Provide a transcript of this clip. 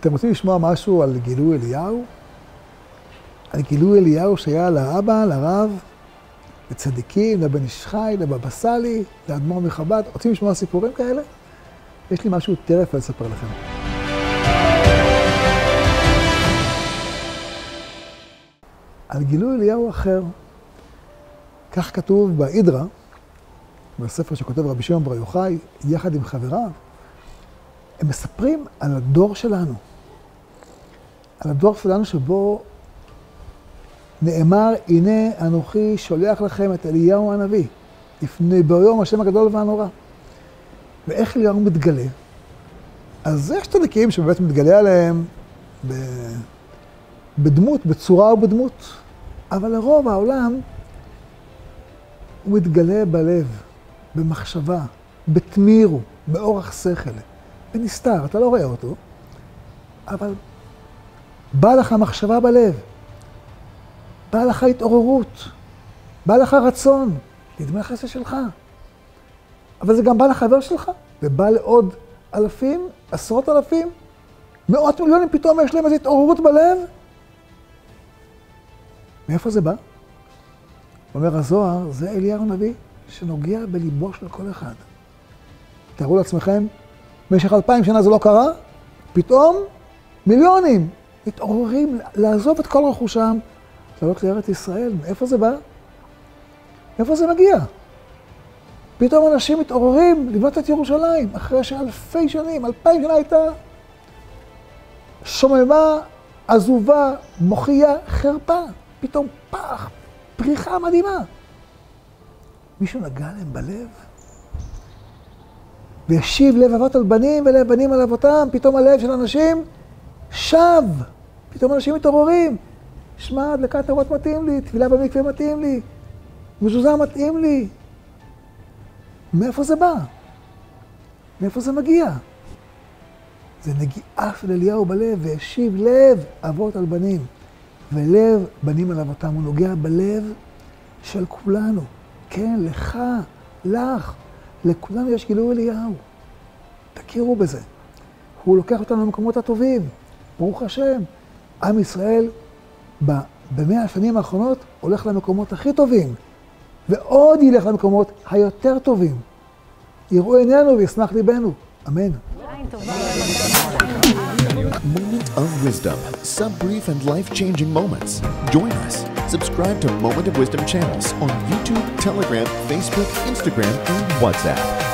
אתם רוצים לשמוע משהו על גילוי אליהו? על גילוי אליהו שהיה לאבא, לרב, לצדיקים, לבן איש חי, לבבא סאלי, לאדמו"ר מחב"ד. רוצים לשמוע סיפורים כאלה? יש לי משהו טרף לספר לכם. על גילוי אליהו אחר. כך כתוב באידרא, בספר שכותב רבי שמעון בר יוחאי, יחד עם חבריו. הם מספרים על הדור שלנו. על הדור שלנו שבו נאמר, הנה אנוכי שולח לכם את אליהו הנביא, לפני ביום השם הגדול והנורא. ואיך אליהו מתגלה? אז יש צדיקים שבאמת מתגלה עליהם ב... בדמות, בצורה ובדמות, אבל לרוב העולם הוא מתגלה בלב, במחשבה, בתמירו, באורח שכל, בנסתר, אתה לא רואה אותו, אבל בא לך מחשבה בלב, בא לך התעוררות, בא לך רצון, נדמה לך זה שלך. אבל זה גם בא לחבר שלך, ובא לעוד אלפים, עשרות אלפים, מאות מיליונים, פתאום יש להם איזו התעוררות בלב. מאיפה זה בא? אומר הזוהר, זה אליהו הנביא שנוגע בליבו של כל אחד. תארו לעצמכם, במשך אלפיים שנה זה לא קרה, פתאום מיליונים מתעוררים לעזוב את כל רכושם, לעלות לארץ ישראל. מאיפה זה בא? מאיפה זה מגיע? פתאום אנשים מתעוררים לבנות את ירושלים, אחרי שאלפי שנים, אלפיים שנה הייתה שוממה, עזובה, מוכייה, חרפה. פתאום פח, פריחה מדהימה. מישהו נגע להם בלב? וישיב לב אבות על בנים ולב בנים על אבותם, פתאום הלב של אנשים שב. פתאום אנשים מתעוררים. שמע, הדלקת נרות מתאים לי, תפילה במקווה מתאים לי, מזוזה מתאים לי. מאיפה זה בא? מאיפה זה מגיע? זה נגיעה של אליהו בלב, והשיב לב אבות על בנים, ולב בנים על אבותם. הוא נוגע בלב של כולנו. כן, לך, לך, לכולנו יש גילוי אליהו. תכירו בזה. הוא לוקח אותנו למקומות הטובים, ברוך השם. עם ישראל במאה השנים האחרונות הולך למקומות הכי טובים, ועוד ילך למקומות היותר טובים. יראו עינינו וישמח ליבנו. אמן. Moment of Wisdom. Some brief and life changing moments. Join us. Subscribe to Moment of Wisdom channels on YouTube, Telegram, Facebook, Instagram, and WhatsApp.